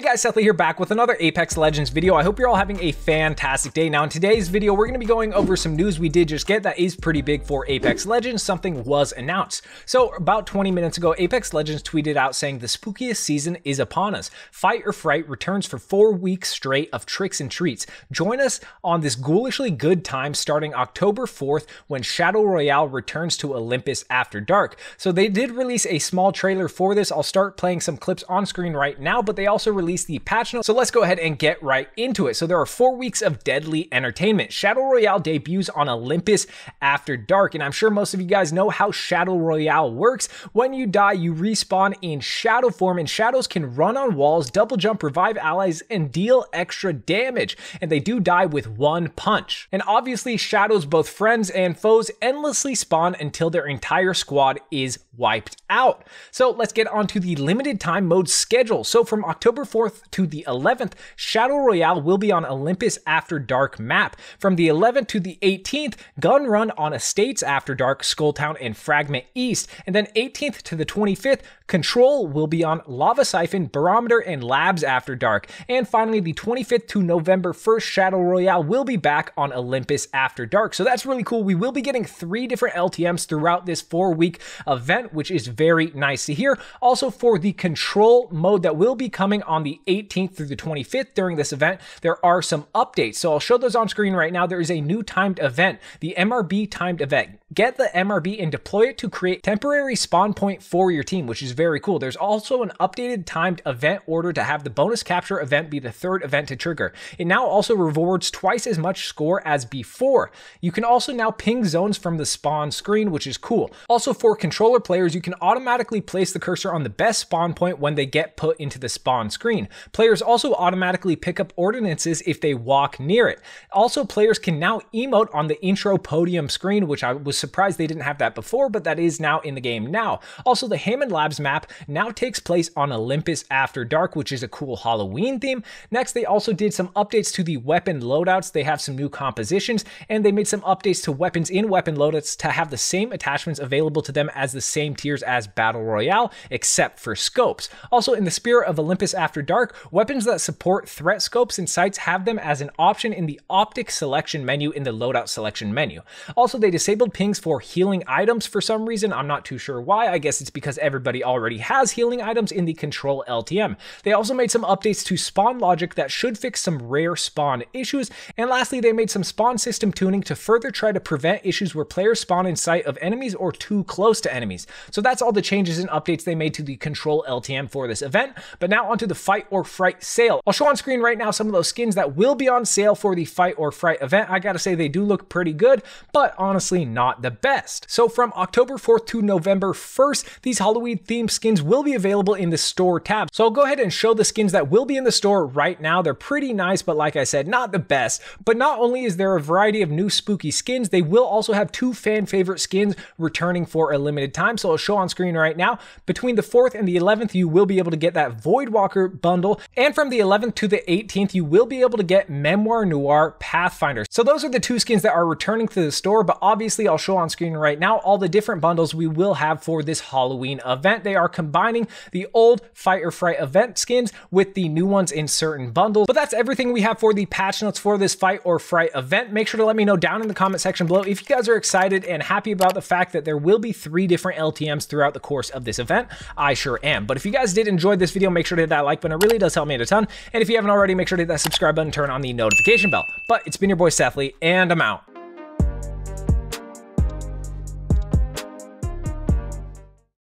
Hey guys, Sethly here back with another Apex Legends video. I hope you're all having a fantastic day. Now in today's video, we're going to be going over some news we did just get that is pretty big for Apex Legends. Something was announced. So about 20 minutes ago, Apex Legends tweeted out saying the spookiest season is upon us. Fight or Fright returns for four weeks straight of tricks and treats. Join us on this ghoulishly good time starting October 4th when Shadow Royale returns to Olympus after dark. So they did release a small trailer for this. I'll start playing some clips on screen right now, but they also released the patch notes. So let's go ahead and get right into it. So there are four weeks of deadly entertainment. Shadow Royale debuts on Olympus after dark. And I'm sure most of you guys know how Shadow Royale works. When you die, you respawn in shadow form, and shadows can run on walls, double jump, revive allies, and deal extra damage. And they do die with one punch. And obviously, shadows, both friends and foes, endlessly spawn until their entire squad is wiped out. So let's get on to the limited time mode schedule. So from October 4th to the 11th, Shadow Royale will be on Olympus After Dark map. From the 11th to the 18th, Gun Run on Estates After Dark, Skulltown, and Fragment East. And then 18th to the 25th, Control will be on Lava Siphon, Barometer, and Labs After Dark. And finally, the 25th to November 1st, Shadow Royale will be back on Olympus After Dark. So that's really cool. We will be getting three different LTMs throughout this four week event, which is very nice to hear. Also, for the Control mode that will be coming on the 18th through the 25th during this event, there are some updates. So I'll show those on screen right now. There is a new timed event, the MRB timed event. Get the MRB and deploy it to create temporary spawn point for your team, which is very cool. There's also an updated timed event order to have the bonus capture event be the third event to trigger. It now also rewards twice as much score as before. You can also now ping zones from the spawn screen, which is cool. Also for controller players, you can automatically place the cursor on the best spawn point when they get put into the spawn screen. Players also automatically pick up ordinances if they walk near it. Also, players can now emote on the intro podium screen, which I was surprised they didn't have that before, but that is now in the game now. Also, the Hammond Labs map now takes place on Olympus After Dark, which is a cool Halloween theme. Next, they also did some updates to the weapon loadouts. They have some new compositions, and they made some updates to weapons in weapon loadouts to have the same attachments available to them as the same tiers as Battle Royale, except for scopes. Also, in the spirit of Olympus After Dark, weapons that support threat scopes and sights have them as an option in the optic selection menu in the loadout selection menu. Also, they disabled ping for healing items for some reason. I'm not too sure why. I guess it's because everybody already has healing items in the control LTM. They also made some updates to spawn logic that should fix some rare spawn issues. And lastly, they made some spawn system tuning to further try to prevent issues where players spawn in sight of enemies or too close to enemies. So that's all the changes and updates they made to the control LTM for this event. But now onto the Fight or Fright sale. I'll show on screen right now some of those skins that will be on sale for the Fight or Fright event. I gotta say they do look pretty good, but honestly not the best. So from October 4th to November 1st, these Halloween themed skins will be available in the store tab. So I'll go ahead and show the skins that will be in the store right now. They're pretty nice, but like I said, not the best. But not only is there a variety of new spooky skins, they will also have two fan favorite skins returning for a limited time. So I'll show on screen right now. Between the 4th and the 11th, you will be able to get that Voidwalker bundle. And from the 11th to the 18th, you will be able to get Memoir Noir Pathfinder. So those are the two skins that are returning to the store, but obviously I'll show show on screen right now all the different bundles we will have for this Halloween event. They are combining the old Fight or Fright event skins with the new ones in certain bundles. But that's everything we have for the patch notes for this Fight or Fright event. Make sure to let me know down in the comment section below if you guys are excited and happy about the fact that there will be three different LTMs throughout the course of this event. I sure am. But if you guys did enjoy this video, make sure to hit that like button. It really does help me out a ton. And if you haven't already, make sure to hit that subscribe button, turn on the notification bell. But it's been your boy Sethly, and I'm out.